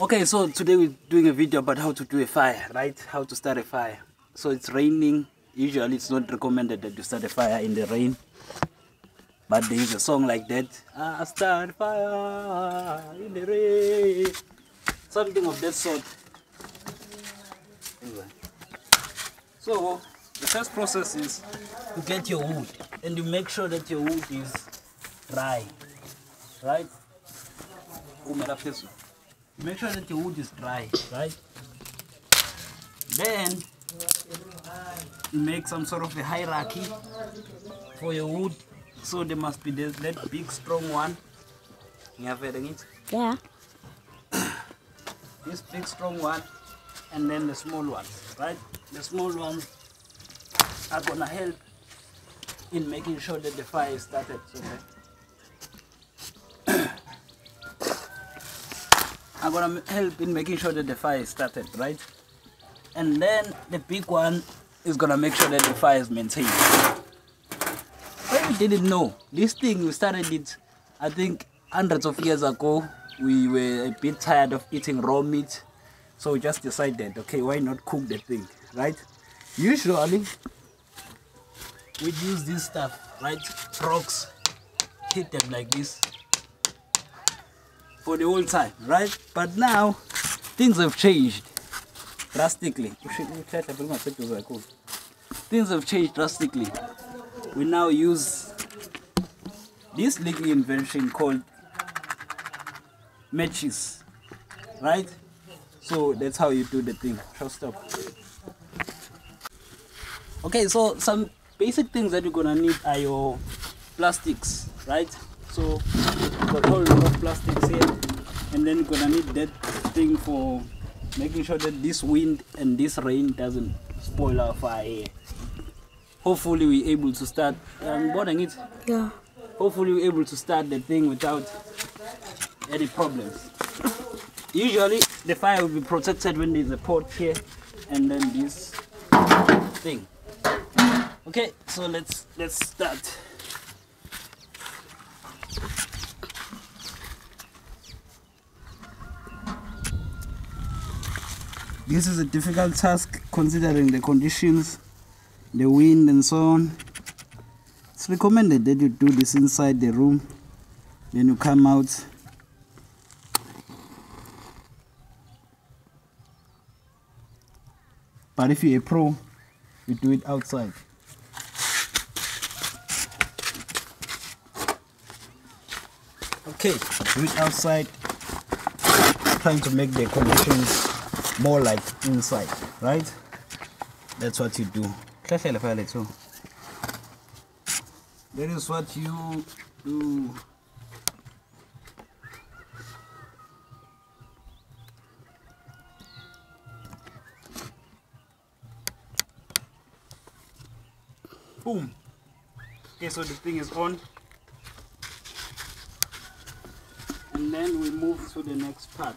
Okay, so today we're doing a video about how to do a fire, right? How to start a fire. So it's raining. Usually it's not recommended that you start a fire in the rain. But there is a song like that. I start fire in the rain. Something of that sort. So the first process is to get your wood and you make sure that your wood is dry. Right? Make sure that your wood is dry, right? Then you make some sort of a hierarchy for your wood. So there must be this, that big strong one. You have heard it? Yeah. This big strong one and then the small ones, right? The small ones are gonna help in making sure that the fire is started. So are gonna help in making sure that the fire is started, right? And then the big one is gonna make sure that the fire is maintained. But we didn't know this thing. We started it, I think, hundreds of years ago. We were a bit tired of eating raw meat, so we just decided, okay, why not cook the thing, right? Usually, we'd use this stuff, right? Rocks, hit them like this for the whole time, right? But now things have changed drastically. Things have changed drastically. We now use this little invention called matches, right? So that's how you do the thing. Shall stop. Okay, so some basic things that you're gonna need are your plastics, right? So got a whole lot of plastics here, and then gonna need that thing for making sure that this wind and this rain doesn't spoil our fire. here. Hopefully, we're able to start. Um, boarding it. Yeah. Hopefully, we're able to start the thing without any problems. Usually, the fire will be protected when there's a pot here, and then this thing. Okay, so let's let's start. This is a difficult task considering the conditions, the wind and so on. It's recommended that you do this inside the room. Then you come out. But if you're a pro, you do it outside. Okay, do it outside, trying to make the conditions more like inside, right? That's what you do. That is what you do. Boom. Okay, so the thing is on. And then we move to the next part.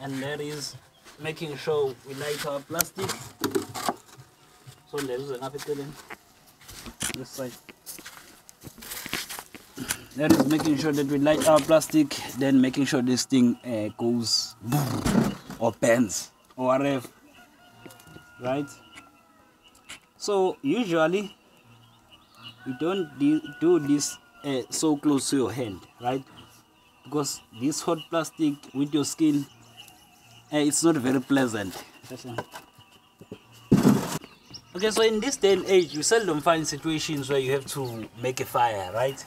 And that is making sure we light our plastic. So there's enough eceleni. This side. That is making sure that we light our plastic, then making sure this thing uh, goes or bends or whatever. Right? So usually you don't do this uh, so close to your hand, right? Because this hot plastic with your skin, Eh, it's not very pleasant. Okay, so in this day and age, you seldom find situations where you have to make a fire, right?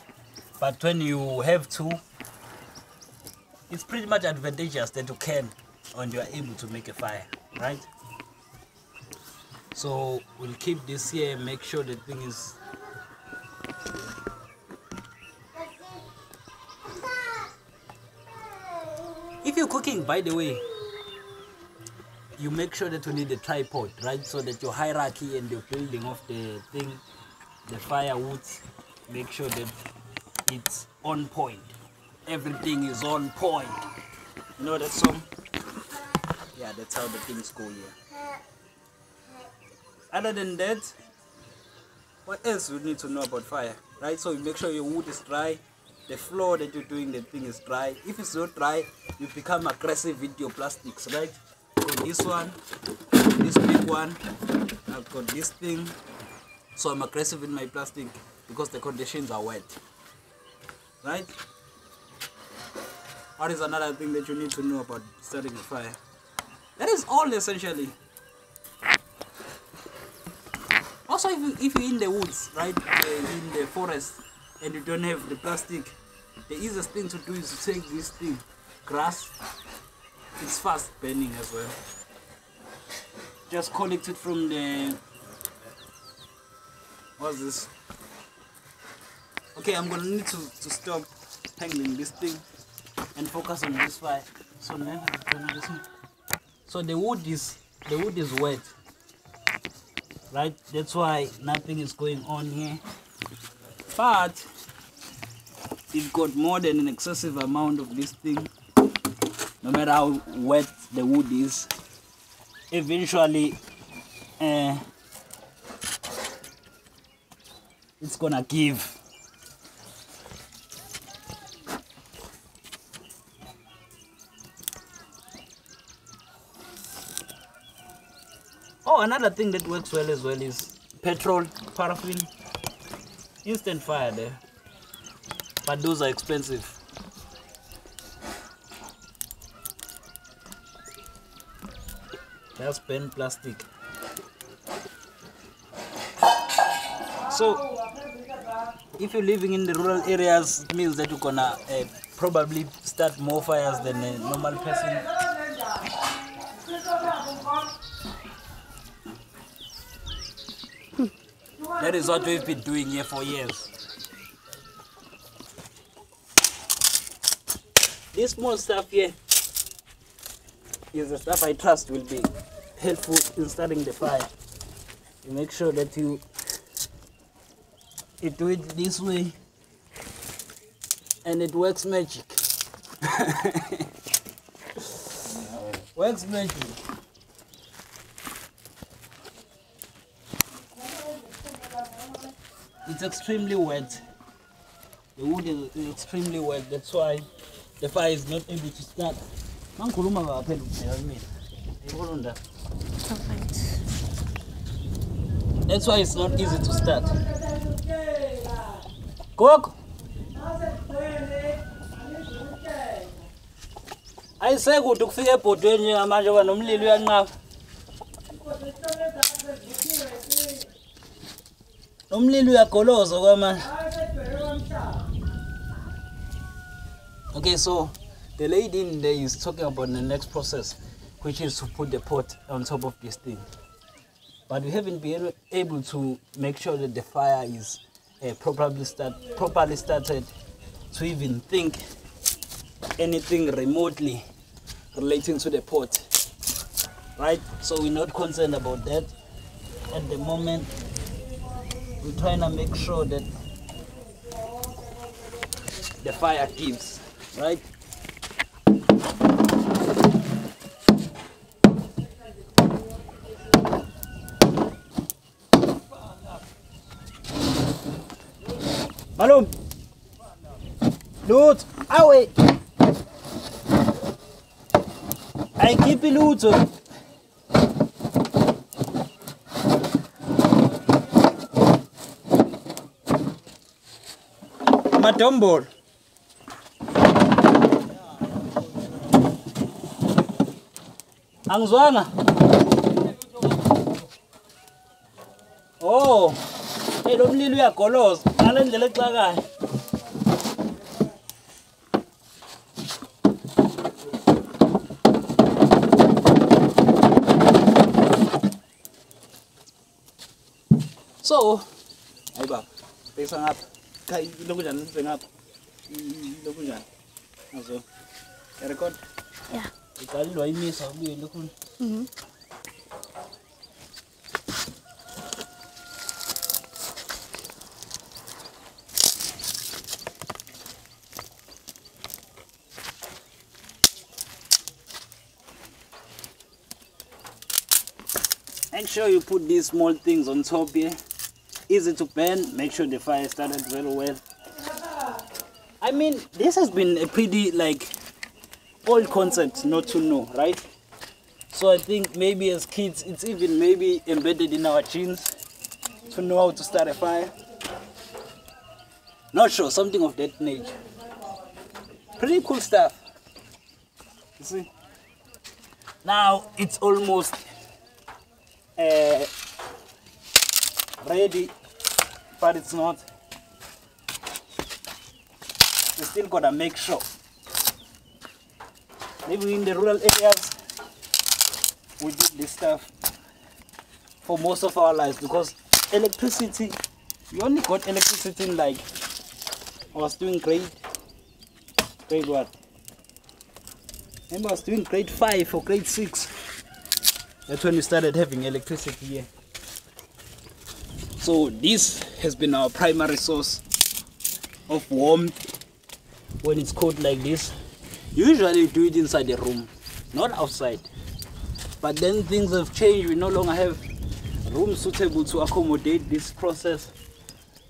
But when you have to, it's pretty much advantageous that you can and you are able to make a fire, right? So we'll keep this here and make sure the thing is if you're cooking by the way you make sure that you need a tripod right? So that your hierarchy and your building of the thing the firewood make sure that it's on point. Everything is on point. You know that song? Yeah that's how the things go here. Other than that what else you need to know about fire right? So you make sure your wood is dry the floor that you're doing the thing is dry. If it's not dry, you become aggressive with your plastics, right? This one, this big one, I've got this thing. So I'm aggressive with my plastic because the conditions are wet. Right? What is another thing that you need to know about starting a fire? That is all essentially. Also, if, you, if you're in the woods, right, uh, in the forest, and you don't have the plastic, the easiest thing to do is to take this thing, grass, it's fast burning as well. Just collect it from the, what's this? Okay, I'm gonna need to, to stop handling this thing and focus on this fire. So now. So the wood is the wood is wet, right? That's why nothing is going on here. But you've got more than an excessive amount of this thing, no matter how wet the wood is, eventually uh, it's gonna give. Oh, another thing that works well as well is petrol, paraffin, instant fire there. But those are expensive. That's pen plastic. So, if you're living in the rural areas, it means that you're gonna uh, probably start more fires than a normal person. That is what we've been doing here for years. This small stuff here is the stuff I trust will be helpful in starting the fire. You make sure that you you do it this way and it works magic. works magic. It's extremely wet. The wood is, extremely wet. That's why the fire is not able to start. That's why it's not easy to start. Gogo. Ayisekude ukufika ebhodweni njengamanje ngoba nomlilo uyanqaba. Nomlilo uyagoloza kwamanje. Okay, so the lady in there is talking about the next process, which is to put the pot on top of this thing. But we haven't been able to make sure that the fire is uh, properly start properly started to even think anything remotely relating to the pot. Right? So we're not concerned about that at the moment. We're trying to make sure that the fire gives right? Malum! Lut! Aue! Ein Kippi Lute! Matombol! Angizwanga? Oh! Hey, lo mlilo uyagoloza. lên để lực lên rồi So, ay ba? Pesa nga kay ilong ko dyan, pesa nga ilong ko dyan. Aso, record? Dạ. Yeah. Ikaw, loy mi sa mga ilong ko. Make sure you put these small things on top here easy to burn make sure the fire started very well i mean, this has been a pretty like old concept not to know, right? So I think maybe as kids, it's even maybe embedded in our genes to know how to start a fire. Not sure, something of that nature. Pretty cool stuff. You see? Now it's almost uh, ready, but it's not. We still gotta make sure. Maybe in the rural areas, we did this stuff for most of our lives because electricity, we only got electricity in like, I was doing grade, grade what? Remember I was doing grade 5 or grade 6. That's when we started having electricity here. So this has been our primary source of warmth when it's cold like this. Usually we do it inside the room, not outside. But then things have changed. We no longer have room suitable to accommodate this process.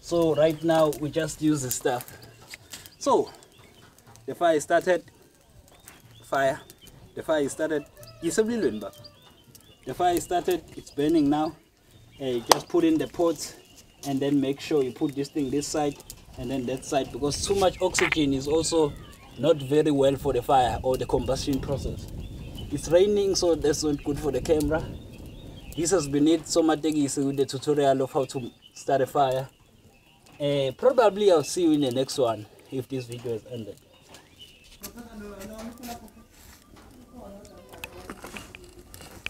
So right now we just use the stuff. So the fire started. Fire. The fire started. The fire started. It's burning now. Uh, just put in the pots and then make sure you put this thing this side and then that side because too much oxygen is also not very well for the fire or the combustion process. It's raining so that's not good for the camera. This has been it so much is with the tutorial of how to start a fire. Uh, probably I'll see you in the next one if this video is ended.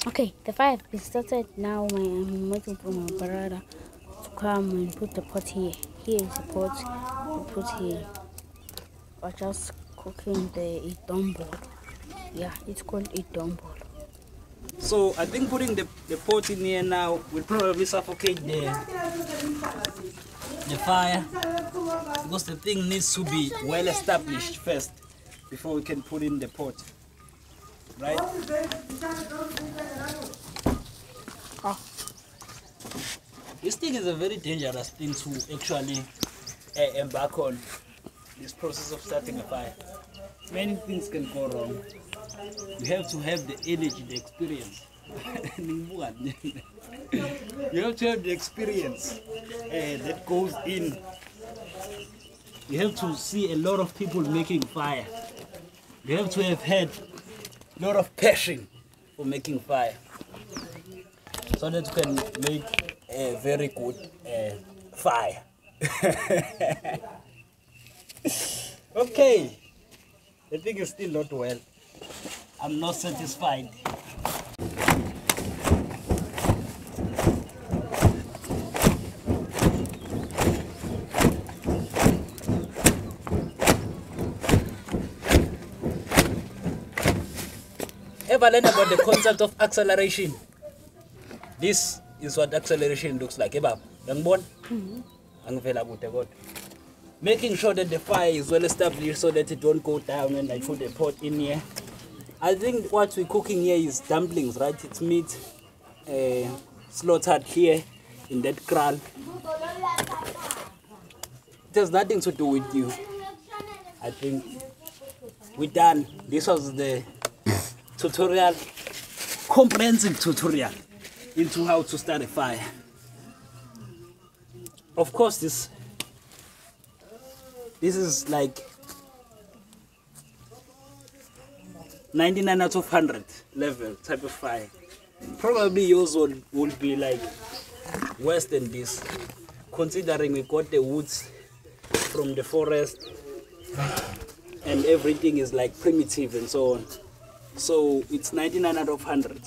Okay, the fire has been started. Now my, I'm waiting for my brother to come and put the pot here. Here is the pot we put here. We're just cooking the idombo. Yeah, it's called idombo. So I think putting the, the pot in here now will probably suffocate the, the fire because the thing needs to be well established first before we can put in the pot. Right? Oh, This thing is a very dangerous thing to actually uh, embark on. This process of starting a fire. Many things can go wrong. You have to have the energy, the experience. you have to have the experience uh, that goes in. You have to see a lot of people making fire. You have to have had lot of passion for making fire so that you can make a very good uh, fire. okay, the thing is still not well. I'm not satisfied. Ever learn about the concept of acceleration? This is what acceleration looks like. Ebab, yangibona? Angivela kude kodwa. Making sure that the fire is well established so that it don't go down when I put the pot in here. I think what we're cooking here is dumplings, right? It's meat uh, slaughtered here in that kraal. It has nothing to do with you. I think we're done. This was the tutorial, comprehensive tutorial into how to start a fire. Of course, this this is like 99 out of 100 level type of fire. Probably yours will, will be like worse than this, considering we got the woods from the forest and everything is like primitive and so on. So it's 99 out of 100.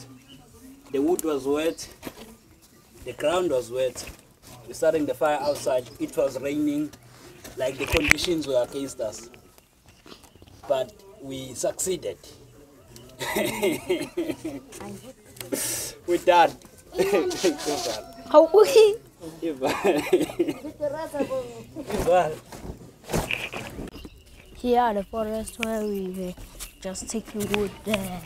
The wood was wet, the ground was wet. We're starting the fire outside. It was raining, like the conditions were against us. But we succeeded. We're done. We're done. how we? Well, Here are the forest where we were just taking wood there.